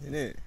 Isn't it?